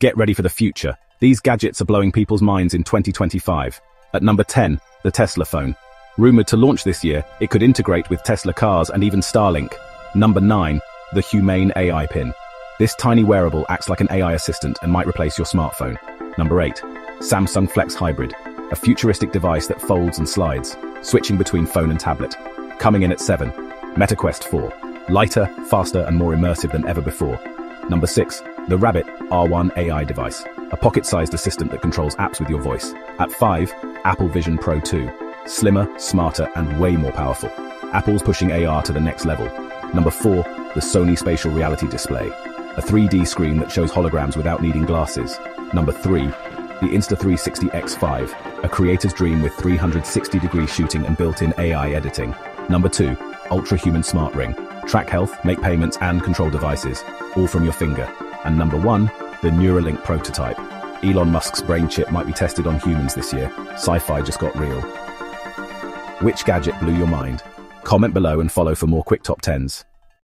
Get ready for the future. These gadgets are blowing people's minds in 2025. At number 10, the Tesla phone. Rumored to launch this year, it could integrate with Tesla cars and even Starlink. Number 9, the Humane AI Pin. This tiny wearable acts like an AI assistant and might replace your smartphone. Number 8, Samsung Flex Hybrid, a futuristic device that folds and slides, switching between phone and tablet. Coming in at 7, Meta Quest 4, lighter, faster and more immersive than ever before. Number 6, the Rabbit R1 AI device, a pocket-sized assistant that controls apps with your voice. At 5, Apple Vision Pro 2, slimmer, smarter and way more powerful. Apple's pushing AR to the next level. Number 4, the Sony Spatial Reality Display, a 3D screen that shows holograms without needing glasses. Number 3, the Insta360 X5, a creator's dream with 360 degree shooting and built-in AI editing. Number 2, Ultrahuman Smart Ring, track health, make payments and control devices, all from your finger. And number one, the Neuralink prototype. Elon Musk's brain chip might be tested on humans this year. Sci-fi just got real. Which gadget blew your mind? Comment below and follow for more quick top 10s.